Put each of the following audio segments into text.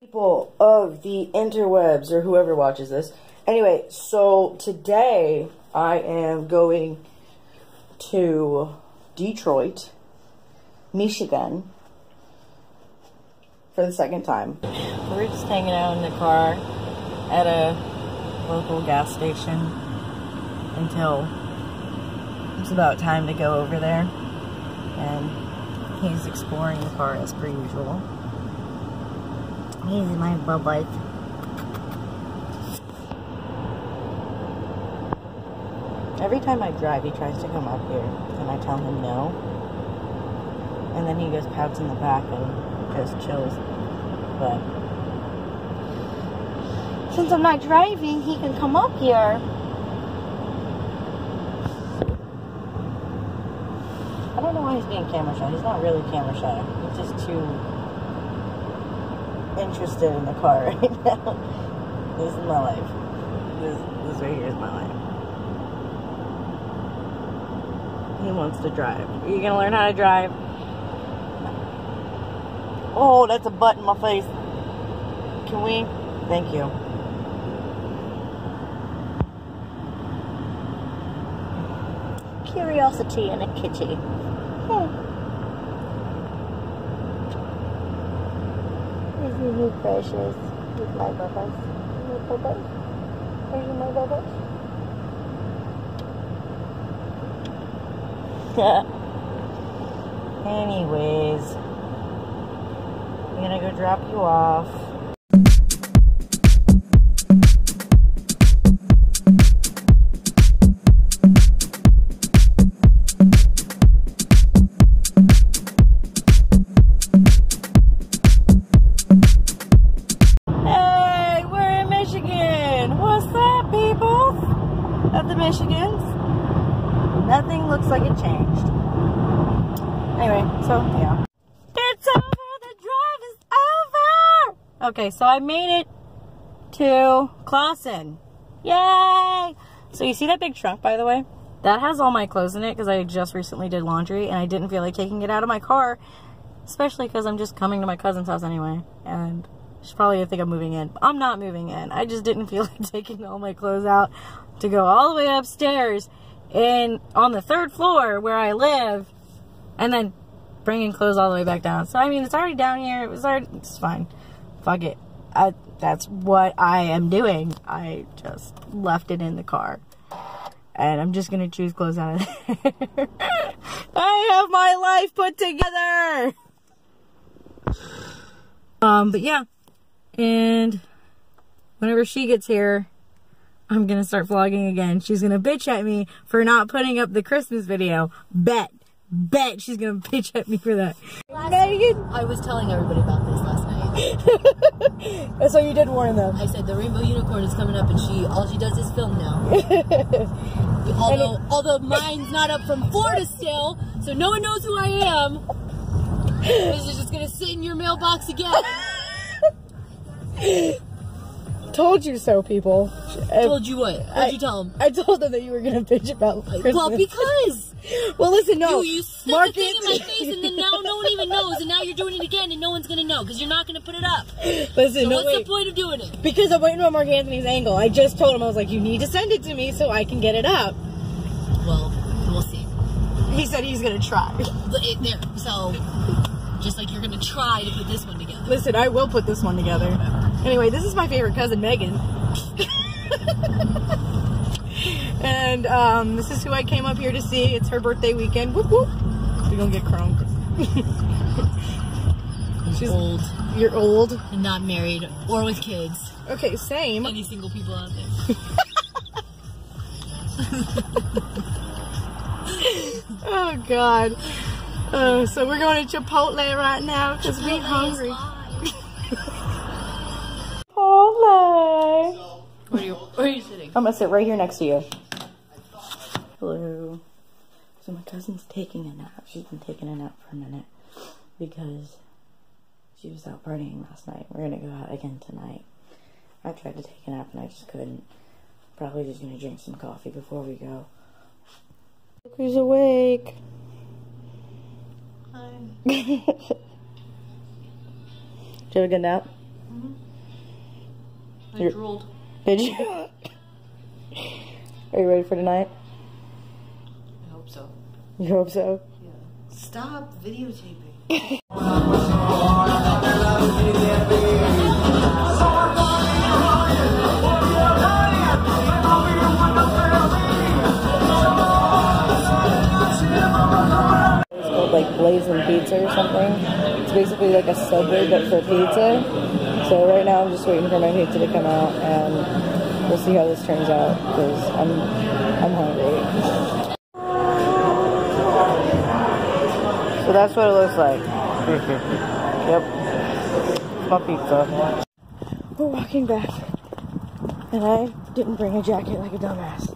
people of the interwebs or whoever watches this. Anyway, so today I am going to Detroit, Michigan for the second time. We're just hanging out in the car at a local gas station until it's about time to go over there. And he's exploring the car as per usual. He's my bubbles. Every time I drive, he tries to come up here, and I tell him no. And then he goes pouts in the back and just chills. But since I'm not driving, he can come up here. I don't know why he's being camera shy. He's not really camera shy. He's just too interested in the car right now. this is my life. This, this right here is my life. He wants to drive. Are you gonna learn how to drive? Oh, that's a butt in my face. Can we? Thank you. Curiosity and a kitty. Hmm. You precious with my bubbles? My bubbles? Are you my bubbles? Anyways, I'm gonna go drop you off. Michigans? Nothing looks like it changed. Anyway, so yeah. It's over. The drive is over. Okay, so I made it to Clawson. Yay! So you see that big trunk, by the way? That has all my clothes in it because I just recently did laundry and I didn't feel like taking it out of my car, especially because I'm just coming to my cousin's house anyway, and she's probably gonna think I'm moving in. I'm not moving in. I just didn't feel like taking all my clothes out to go all the way upstairs and on the third floor where I live, and then bringing clothes all the way back down. So I mean, it's already down here. It was already. It's fine. Fuck it. I, that's what I am doing. I just left it in the car. And I'm just gonna choose clothes out of there. I have my life put together! Um, but yeah. And whenever she gets here, I'm gonna start vlogging again. She's gonna bitch at me for not putting up the Christmas video. Bet. Bet she's gonna bitch at me for that. Megan! I was telling everybody about this last night. so you did warn them. I said the rainbow unicorn is coming up, and she all she does is film now. although although mine's not up from Florida still, so no one knows who I am. This is just gonna sit in your mailbox again. Told you so, people. I, Told you what? What'd you tell them? I told them that you were gonna bitch about Christmas. Well, because well, listen, no. you, you stuck Mark the thing in my face, and then now no one even knows, and now you're doing it again, and no one's gonna know because you're not gonna put it up. Listen, So no, what's wait. the point of doing it? Because I'm waiting on Mark Anthony's angle. I just told him I was like, you need to send it to me so I can get it up. Well, we'll see. He said he's gonna try. It, there, so just like you're gonna try to put this one together. Listen, I will put this one together. Anyway, this is my favorite cousin, Megan. and um, this is who I came up here to see. It's her birthday weekend. Whoop whoop. We're gonna get crunk. She's old You're old. and not married or with kids. Okay, same. Any single people out there? Oh God. Uh, so we're going to Chipotle right now because we're hungry. I'm gonna sit right here next to you. Hello. So my cousin's taking a nap. She's been taking a nap for a minute because she was out partying last night. We're gonna go out again tonight. I tried to take a nap and I just couldn't. Probably just gonna drink some coffee before we go. Look who's awake. Hi. Did you have a good nap? Mm-hmm. I You're- drooled. Did you? Are you ready for tonight? I hope so. You hope so. Yeah. Stop videotaping. It's called like Blazing Pizza or something. It's basically like a subway but for pizza. So right now I'm just waiting for my pizza to come out and we'll see how this turns out because I'm I'm hungry. So that's what it looks like. yep. My pizza. We're walking back. And I didn't bring a jacket like a dumbass.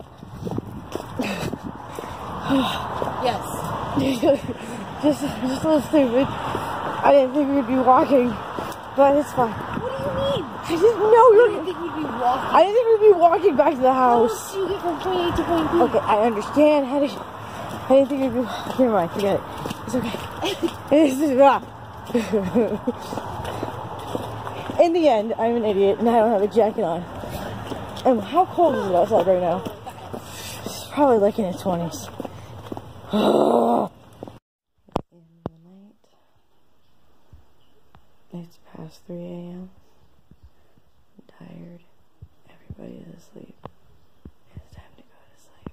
Yes. just, just a little stupid. I didn't think we'd be walking, but it's fine. What do you mean? I didn't know were. didn't think we'd be walking. I didn't think we'd be walking back to the How house. else do you get from point A to point B? Okay, I understand. How did you, I didn't think we'd be. Never mind. Forget it. It's okay. It's just- ah. In the end, I'm an idiot and I don't have a jacket on. And how cold is it outside right now? It's probably like in the 20s. in the night. It's past 3 a.m. Tired. Everybody's asleep. It's time to go to sleep.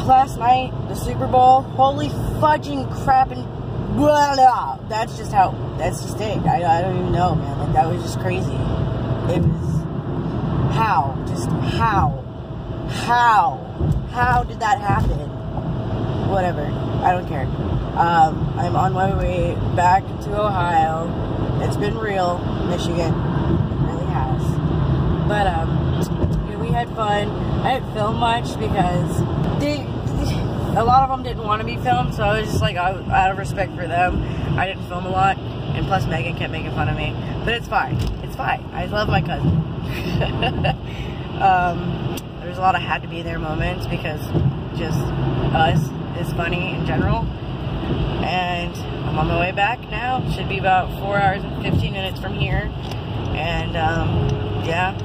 Last night, the Super Bowl. Holy fudging crap and blah, blah. That's just how. That's just it. I, I don't even know, man. Like that was just crazy. It was how, just how, how, how did that happen? Whatever. I don't care. Um, I'm on my way back to Ohio. It's been real, Michigan. It really has. But um, we had fun. I didn't film much because they, a lot of them didn't want to be filmed, so I was just like, out out of respect for them, I didn't film a lot. And plus, Megan kept making fun of me. But it's fine. It's fine. I love my cousin. um, there's a lot of had to be there moments because just us is funny in general. And I'm on my way back now. Should be about four hours and 15 minutes from here. And um, yeah,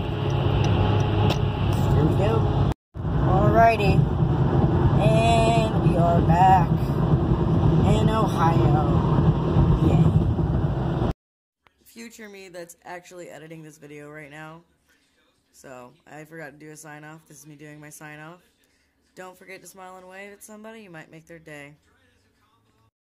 here we go. Alrighty. And we are back in Ohio. Yay. Future me that's actually editing this video right now. So, I forgot to do a sign off. This is me doing my sign off. Don't forget to smile and wave at somebody. You might make their day.